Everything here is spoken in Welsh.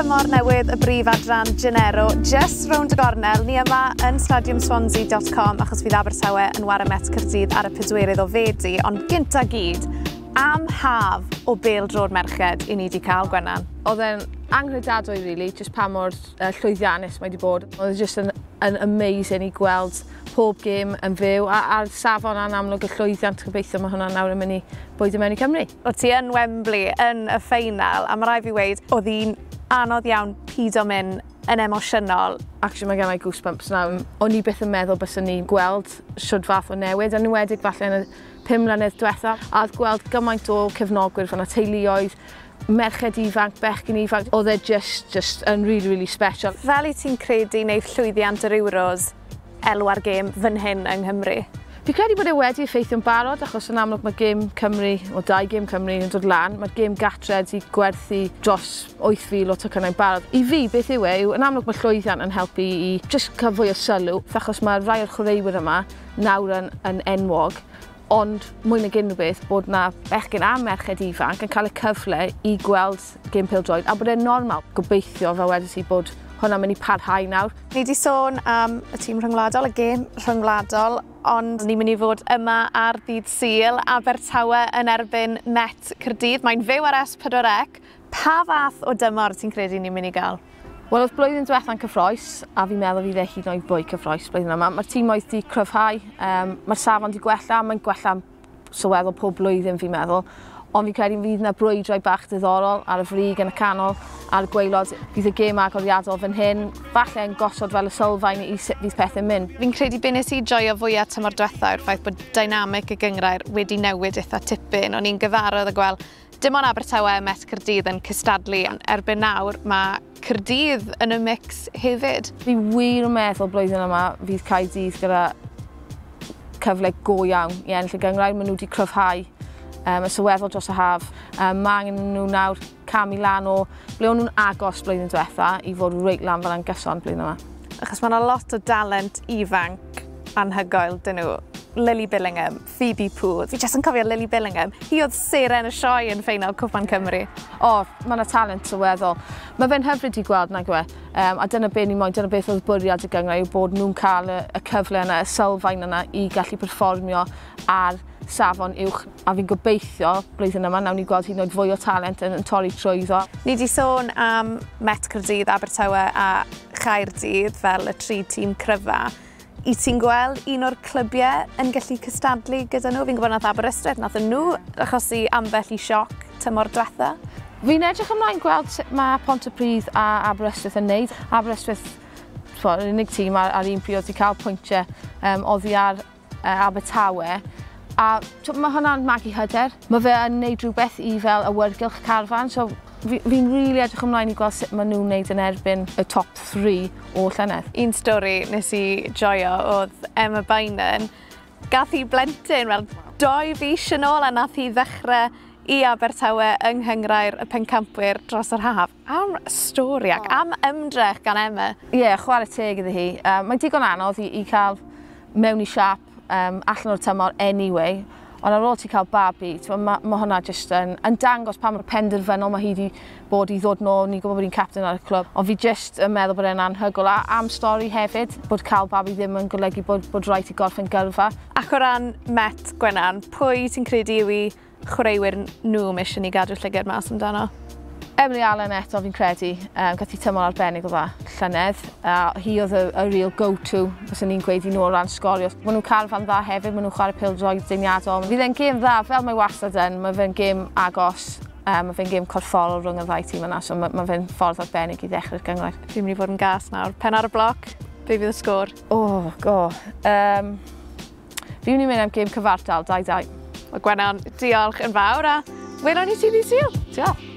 tymor newydd y brif adran Genero, just rownd y gornel. Ni yma yn stadiumswansea.com achos fydd Abertawe yn war met Cyrdydd ar y pedwerydd o fedi, ond gynt a gyd, am haf o bel drod merched i ni wedi cael, Gwennan. Oedd e'n anghredadwy, really, just pa mor uh, llwyddiannus mae wedi bod. Oedd e just yn, yn amazing i gweld pob gêm yn fyw a, a'r safon a'n amlwg y llwyddiant gobeithio mae hwnna nawr yn mynd i bwyd mewn i Cymru. O ti yn Wembley yn y ffeinal a mae rai fi weid oedd hi'n anodd iawn pido mynd yn emosiynol. Actually, mae gen i goosebumps nawr. O'n i byth yn meddwl byswn ni gweld siwrd fath o newid, yn enwedig falle yn y pum mlynedd diwetha, a gweld gymaint o cefnogwyr fan y teuluoedd, merched ifanc, bechgyn ifanc, oedd e just, just yn really, really special. Fel i ti'n credu wneud llwyddiant yr Euros, elwa'r gêm fan hyn yng Nghymru? Fi credu bod e wedi effeithio'n barod achos yn amlwg mae gêm Cymru, o dau gêm Cymru yn dod lan, mae'r gêm gatre wedi gwerthu dros 8,000 o tocynnau barod. I fi, beth yw e, yw yn amlwg mae llwyddiant yn helpu i just cael fwy o sylw, achos mae rai o'r chwaraewyr yma nawr yn, yn enwog, ond mwy nag unrhyw beth bod na bechgyn a merched ifanc yn cael y cyfle i gweld gêm pildroed a bod e'n normal. Gobeithio fel wedi si bod hwnna'n mynd i parhau nawr. Ni wedi sôn am y tîm rhyngwladol, y gêm rhyngwladol, ond ni'n mynd i fod yma ar ddydd syl Abertawe yn erbyn Met Cyrdydd. Mae'n fyw ar S4C. Pa fath o dymor ti'n credu ni'n mynd i gael? Wel, oedd blwyddyn diwetha'n cyffroes, a fi'n meddwl fi ddech chi'n oed bwy cyffroes blwyddyn yma. Mae'r tîm oedd wedi cryfhau, um, mae'r safon wedi gwella, mae'n gwella sylweddol pob blwyddyn fi'n meddwl ond fi'n credu fydd yna brwydroi bach diddorol ar y frig yn y canol a'r gweilod. Bydd y gêm agoriadol fan hyn, falle yn gosod fel y sylfaen i sut fydd pethau'n mynd. Fi'n credu be nes i joio fwyaf tymor diwetha yw'r ffaith bod dynamic y gyngrair wedi newid eitha tipyn. O'n i'n gyfarwydd y gweld dim ond Abertawe a Met Cyrdydd yn cystadlu, ond erbyn nawr mae Cyrdydd yn y mix hefyd. Fi wir yn meddwl blwyddyn yma fydd Caerdydd gyda cyfle go iawn i ennill y gyngrair. Maen nhw wedi cryfhau um, y sylweddol dros y haf. Um, mae angen nhw nawr cam i lan o ble o'n nhw'n agos blwyddyn diwetha i fod reit lan fel angyson blwyddyn yma. Achos mae yna lot o dalent ifanc anhygoel dyn nhw. Lily Billingham, Phoebe Pŵ. Fi jyst yn cofio Lily Billingham. Hi oedd seren y sioe yn ffeinal Cwpan Cymru. O, oh, mae yna talent sylweddol. Mae fe'n hyfryd i gweld na gwe. Um, a dyna beth ni moyn, dyna beth oedd bwriad y gyngor yw bod nhw'n cael y, y cyfle yna, y sylfaen yna i gallu perfformio ar safon uwch a fi'n gobeithio blwyddyn yma nawn ni gweld hyd oed fwy o talent yn, yn torri trwyddo. Ni wedi sôn am Met Cyrdydd, Abertawe a Chaerdydd fel y tri tîm cryfa. I ti'n gweld un o'r clybiau yn gallu cystadlu gyda nhw? Fi'n gwybod nath Aberystwyth, nath nhw achosi ambell i sioc tymor diwetha. Fi'n edrych ymlaen gweld sut mae Pontypridd a Aberystwyth yn neud. Aberystwyth, yr unig tîm ar, ar un pryd oedd wedi cael pwyntiau um, oddi ar uh, Abertawe. A mae hwnna'n magu hyder. Mae fe yn neud rhywbeth i fel awyrgylch carfan, so fi'n fi really edrych ymlaen i gweld sut maen nhw'n neud yn erbyn y top 3 o llynedd. Un stori nes i joio oedd Emma Bynan, gath i blentyn fel doi fis yn ôl a nath i ddechrau i Abertawe yng Nghyngrair y pencampwyr dros yr haf. Am stori ac am ymdrech gan Emma. Ie, yeah, chwarae teg iddi hi. Uh, um, Mae'n digon anodd i, i cael mewn i siap um, allan o'r tymor anyway. Ond ar ôl ti cael babi, mae ma hwnna jyst yn, yn dangos pa mor penderfynol mae hi wedi bod i ddod nôl. Ni'n gwybod bod hi'n captain ar y clwb. Ond fi jyst yn meddwl bod e'n anhygol. A am stori hefyd, bod cael babi ddim yn golygu bod, bod rhaid i gorffen gyrfa. Ac o ran Met Gwenan, pwy ti'n credu yw i chwaraewyr nhw mission i gadw gadw'r llygad mas amdano? Emily Allen eto fi'n credu, um, gath i tymor arbennig o dda llynedd. A hi oedd y, y real go-to, os ni'n gweud i nhw o ran sgorio. Mae nhw'n cael fan dda hefyd, mae nhw'n chwarae pildroed deuniadol. Fydd e'n gêm dda, fel mae wastad yn, mae fe'n gêm agos Um, mae fe'n gêm corfforol rhwng y ddau tîm yna, so mae, mae fe'n ffordd arbennig i ddechrau'r gyngor. Fi'n mynd i fod yn gas nawr. Pen ar y bloc, be fydd y sgôr? O, oh, go. Um, fi'n mynd i mynd am gêm cyfartal, 2-2. Wel, diolch yn fawr a welon ni ti ddi syl. Diolch.